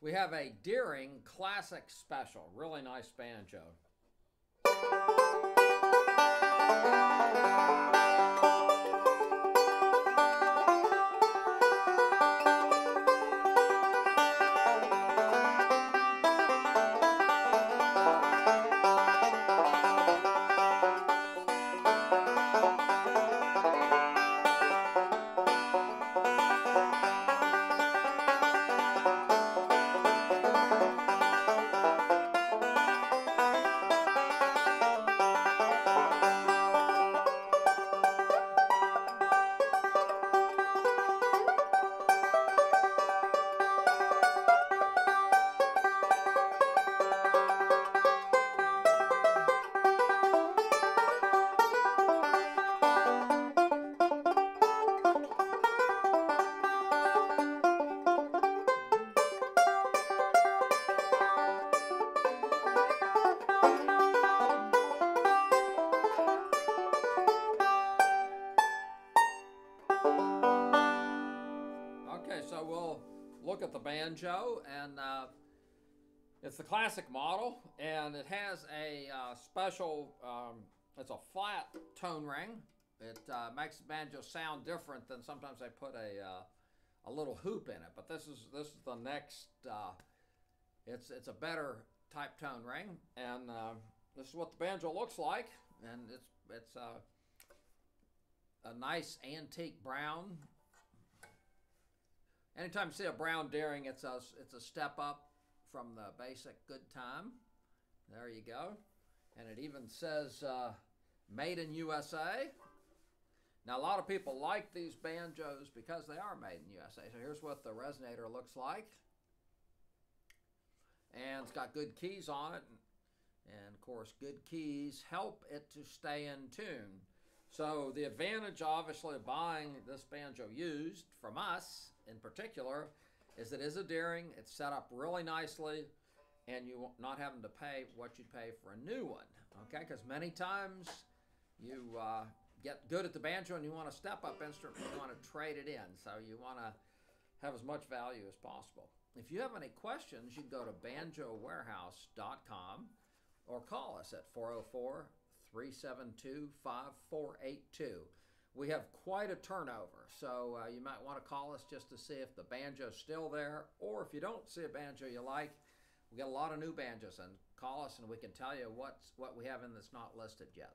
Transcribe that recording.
We have a Deering Classic Special. Really nice banjo. So we'll look at the banjo, and uh, it's the classic model, and it has a uh, special. Um, it's a flat tone ring. It uh, makes the banjo sound different than sometimes they put a uh, a little hoop in it. But this is this is the next. Uh, it's it's a better type tone ring, and uh, this is what the banjo looks like, and it's it's a nice antique brown Anytime you see a brown Deering, it's a it's a step up from the basic Goodtime. There you go, and it even says uh, "Made in USA." Now a lot of people like these banjos because they are made in USA. So here's what the resonator looks like, and it's got good keys on it, and of course, good keys help it to stay in tune. So the advantage, obviously, of buying this banjo used from us in particular is it is a Deering. It's set up really nicely, and you not having to pay what you'd pay for a new one. Okay, because many times you uh, get good at the banjo and you want a step-up instrument. You want to trade it in, so you want to have as much value as possible. If you have any questions, you can go to banjowarehouse.com or call us at 404 372 5482. We have quite a turnover, so uh, you might want to call us just to see if the banjo's still there, or if you don't see a banjo you like, we got a lot of new banjos, and call us and we can tell you what's what we have in that's not listed yet.